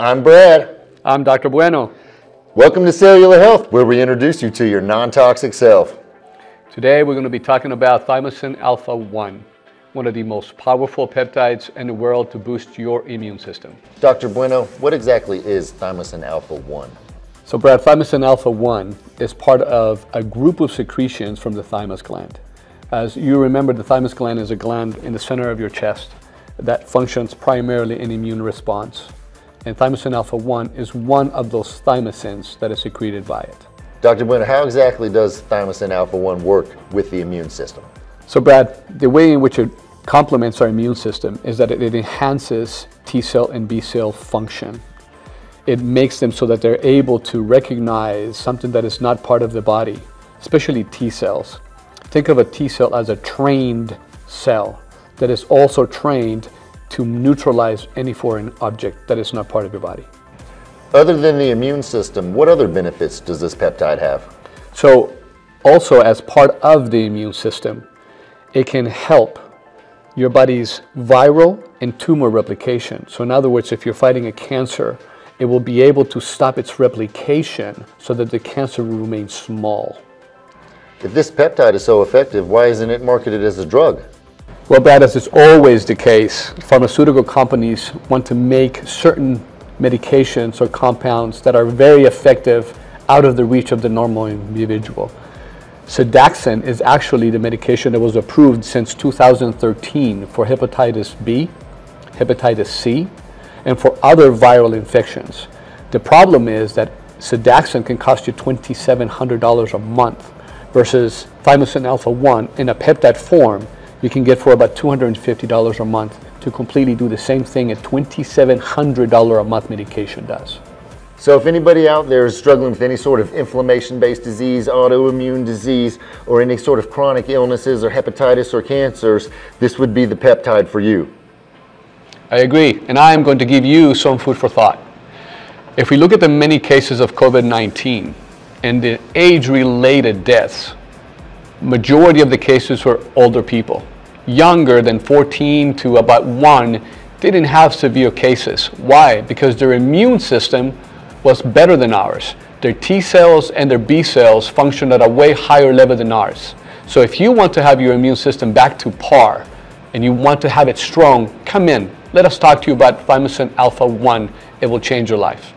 I'm Brad. I'm Dr. Bueno. Welcome to Cellular Health, where we introduce you to your non toxic self. Today we're going to be talking about thymosin alpha 1, one of the most powerful peptides in the world to boost your immune system. Dr. Bueno, what exactly is thymosin alpha 1? So, Brad, thymosin alpha 1 is part of a group of secretions from the thymus gland. As you remember, the thymus gland is a gland in the center of your chest that functions primarily in immune response. And thymosin alpha 1 is one of those thymosins that is secreted by it. Dr. Bueno, how exactly does thymosin alpha 1 work with the immune system? So, Brad, the way in which it complements our immune system is that it enhances T cell and B cell function. It makes them so that they're able to recognize something that is not part of the body, especially T cells. Think of a T cell as a trained cell that is also trained to neutralize any foreign object that is not part of your body. Other than the immune system, what other benefits does this peptide have? So, also as part of the immune system, it can help your body's viral and tumor replication. So, in other words, if you're fighting a cancer, it will be able to stop its replication so that the cancer will remain small. If this peptide is so effective, why isn't it marketed as a drug? Well, Brad, as is always the case, pharmaceutical companies want to make certain medications or compounds that are very effective out of the reach of the normal individual. Zadaxin is actually the medication that was approved since 2013 for hepatitis B, hepatitis C, and for other viral infections. The problem is that Zadaxin can cost you $2,700 a month versus thymosin alpha 1 in a peptide form you can get for about $250 a month to completely do the same thing a $2,700 a month medication does. So if anybody out there is struggling with any sort of inflammation-based disease, autoimmune disease, or any sort of chronic illnesses or hepatitis or cancers, this would be the peptide for you. I agree, and I am going to give you some food for thought. If we look at the many cases of COVID-19 and the age-related deaths, majority of the cases were older people. Younger than 14 to about 1 didn't have severe cases. Why? Because their immune system was better than ours. Their T cells and their B cells functioned at a way higher level than ours. So if you want to have your immune system back to par and you want to have it strong, come in. Let us talk to you about thymosin alpha 1. It will change your life.